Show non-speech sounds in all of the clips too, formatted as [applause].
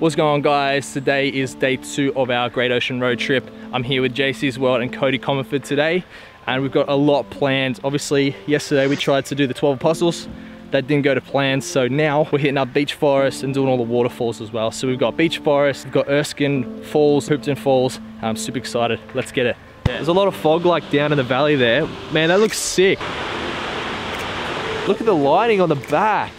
What's going on guys? Today is day two of our Great Ocean Road trip. I'm here with JC's World and Cody Comerford today and we've got a lot planned. Obviously yesterday we tried to do the 12 apostles. That didn't go to plan so now we're hitting up Beech Forest and doing all the waterfalls as well. So we've got Beech Forest, we've got Erskine Falls, Hopetoun Falls. I'm super excited. Let's get it. There's a lot of fog like down in the valley there. Man that looks sick. Look at the lighting on the back.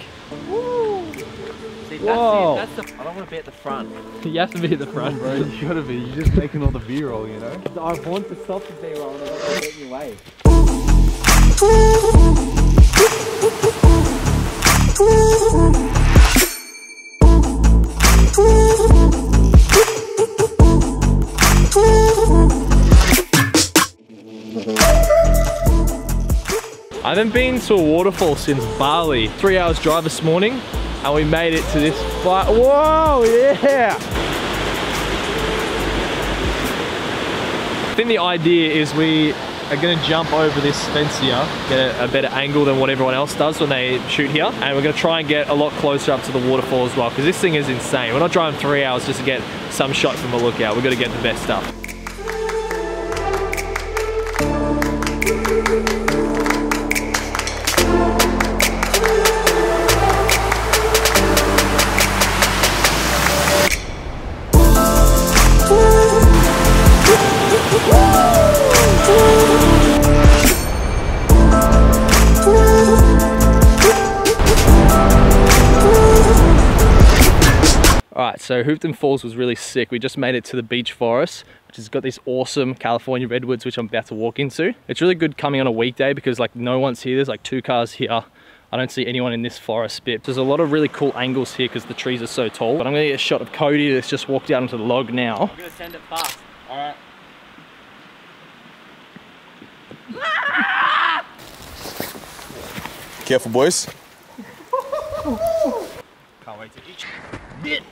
See, Whoa. that's, the, that's the, I don't want to be at the front. [laughs] You have to be at the front. Bro, you gotta be. You're just making all the B-roll, you know? [laughs] I want to stop the B-roll and I want to get in your way. I haven't been to a waterfall since Bali. Three hours drive this morning and we made it to this fight. Whoa, yeah! I think the idea is we are gonna jump over this fence here, get a, a better angle than what everyone else does when they shoot here. And we're gonna try and get a lot closer up to the waterfall as well, because this thing is insane. We're not driving three hours just to get some shot from a lookout. We're gonna get the best stuff. All right, so Hopetoun Falls was really sick. We just made it to the beech forest, which has got these awesome California redwoods, which I'm about to walk into. It's really good coming on a weekday because like no one's here. There's like two cars here. I don't see anyone in this forest bit. There's a lot of really cool angles here because the trees are so tall. But I'm gonna get a shot of Cody that's just walked out onto the log now. I'm going to send it fast. Alright. Careful, boys. Can't wait to eat. I knew it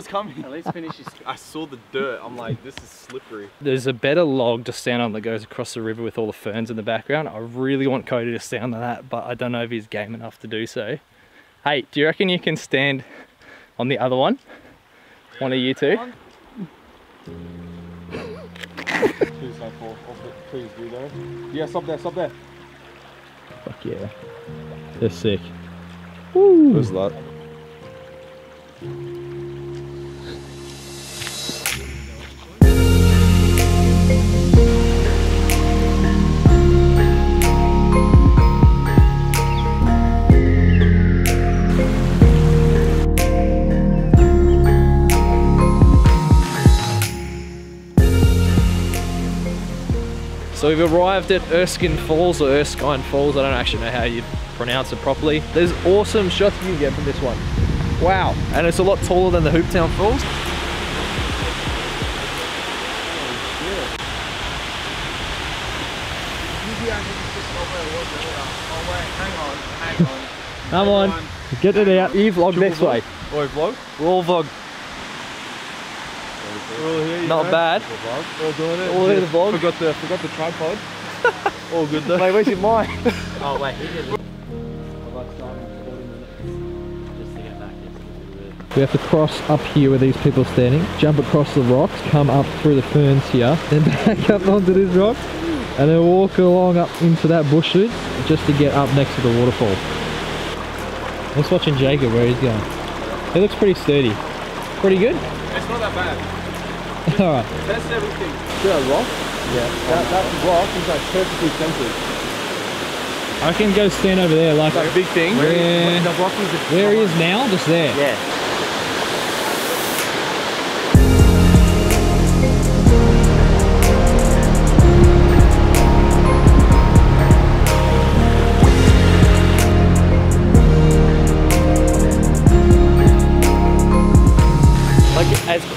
was coming. At least finish your [laughs] I saw the dirt. I'm like, this is slippery. There's a better log to stand on that goes across the river with all the ferns in the background. I really want Cody to stand on that, but I don't know if he's game enough to do so. Hey, do you reckon you can stand on the other one? One of you two? Please don't fall off it. Please do though. Yeah, stop there, stop there. Fuck yeah. They're sick. Who's that? So we've arrived at Erskine Falls or Erskine Falls. I don't actually know how you pronounce it properly. There's awesome shots you can get from this one. Wow. And it's a lot taller than the Hopetoun Falls. Come on, get it out. You vlog this way. Oi, vlog. We're all vlog. We're all here, Not know. bad. We're. All doing it. All here to vlog. Forgot the, forgot the tripod. [laughs] all good though. Wait, where's your mic? [laughs] Oh, wait, he did it. We have to cross up here where these people are standing, jump across the rocks, come up through the ferns here, [laughs] then back up onto this rock, and then walk along up into that bush bushwood just to get up next to the waterfall. Let's watching Jacob where he's going. He looks pretty sturdy. Pretty good? It's not that bad. [laughs] Alright. Test everything. See that rock? Yeah. That, that rock is like perfectly centered. I can go stand over there like like a big thing. Yeah. The rock is where he is now, just there. Yeah.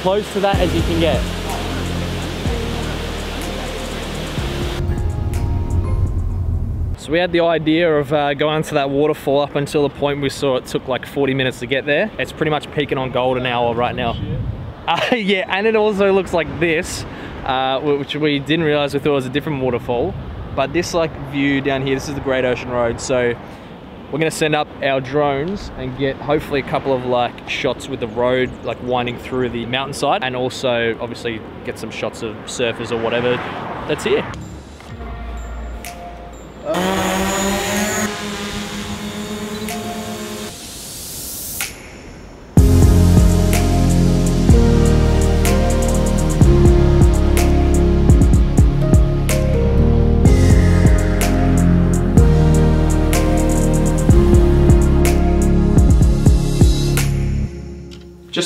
Close to that as you can get. So we had the idea of uh, going to that waterfall up until the point we saw it took like 40 minutes to get there. It's pretty much peaking on golden hour right now. [laughs] Uh, yeah, and it also looks like this, uh, which we didn't realize we thought it was a different waterfall. But this like view down here, this is the Great Ocean Road. So we're gonna send up our drones and get hopefully a couple of like shots with the road like winding through the mountainside and also obviously get some shots of surfers or whatever that's here.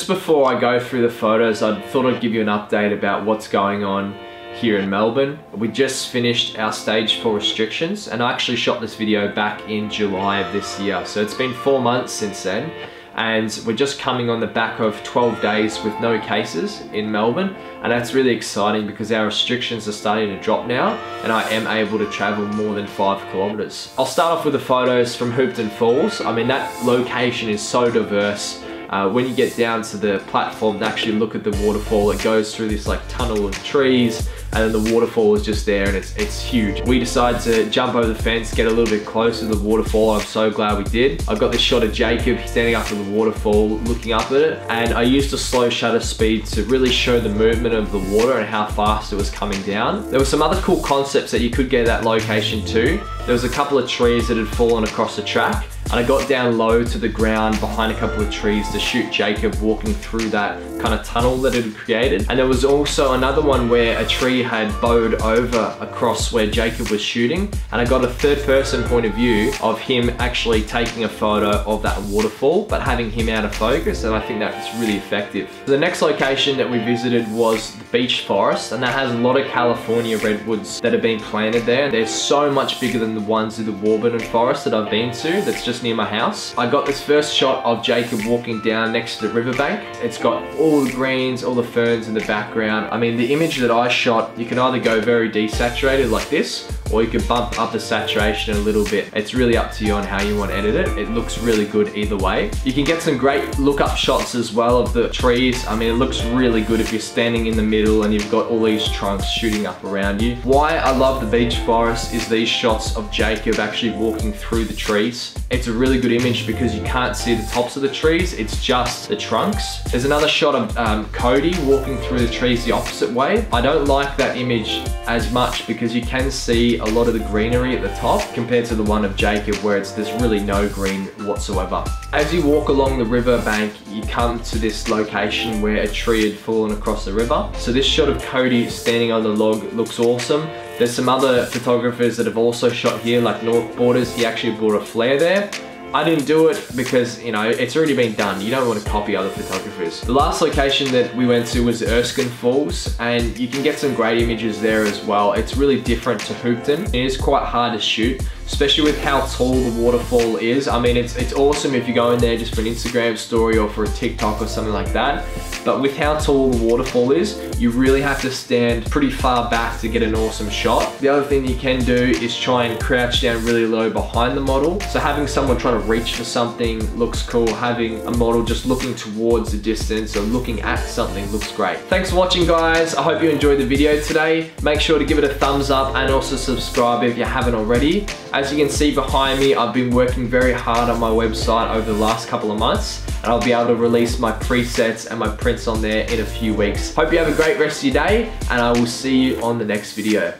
Before I go through the photos, I thought I'd give you an update about what's going on here in Melbourne. We just finished our stage four restrictions and I actually shot this video back in July of this year. So it's been four months since then and we're just coming on the back of 12 days with no cases in Melbourne and that's really exciting because our restrictions are starting to drop now and I am able to travel more than five kilometers. I'll start off with the photos from Hopetoun Falls. I mean that location is so diverse uh, when you get down to the platform to actually look at the waterfall, it goes through this like tunnel of trees and then the waterfall is just there and it's, it's huge. We decided to jump over the fence, get a little bit closer to the waterfall. I'm so glad we did. I've got this shot of Jacob standing up in the waterfall, looking up at it. And I used a slow shutter speed to really show the movement of the water and how fast it was coming down. There were some other cool concepts that you could get at that location too. There was a couple of trees that had fallen across the track and I got down low to the ground behind a couple of trees to shoot Jacob walking through that kind of tunnel that it had created. And there was also another one where a tree had bowed over across where Jacob was shooting. And I got a third person point of view of him actually taking a photo of that waterfall, but having him out of focus. And I think that's really effective. The next location that we visited was the beech forest. And that has a lot of California redwoods that have been planted there. They're so much bigger than the ones in the Warburton forest that I've been to. That's just near my house. I got this first shot of Jacob walking down next to the riverbank. It's got all the greens, all the ferns in the background. I mean, the image that I shot, you can either go very desaturated like this, or you can bump up the saturation a little bit. It's really up to you on how you want to edit it. It looks really good either way. You can get some great look up shots as well of the trees. I mean, it looks really good if you're standing in the middle and you've got all these trunks shooting up around you. Why I love the beech forest is these shots of Jacob actually walking through the trees. It's a really good image because you can't see the tops of the trees, it's just the trunks. There's another shot of um, Cody walking through the trees the opposite way. I don't like that image as much because you can see a lot of the greenery at the top compared to the one of Jacob where it's there's really no green whatsoever. As you walk along the river bank, you come to this location where a tree had fallen across the river. So this shot of Cody standing on the log looks awesome. There's some other photographers that have also shot here, like Northborders. He actually brought a flare there. I didn't do it because, you know, it's already been done. You don't want to copy other photographers. The last location that we went to was Erskine Falls and you can get some great images there as well. It's really different to Hopetoun. It is quite hard to shoot especially with how tall the waterfall is. I mean, it's, it's awesome if you go in there just for an Instagram story or for a TikTok or something like that. But with how tall the waterfall is, you really have to stand pretty far back to get an awesome shot. The other thing you can do is try and crouch down really low behind the model. So having someone trying to reach for something looks cool. Having a model just looking towards the distance or looking at something looks great. Thanks for watching guys. I hope you enjoyed the video today. Make sure to give it a thumbs up and also subscribe if you haven't already. As you can see behind me, I've been working very hard on my website over the last couple of months and I'll be able to release my presets and my prints on there in a few weeks. Hope you have a great rest of your day and I will see you on the next video.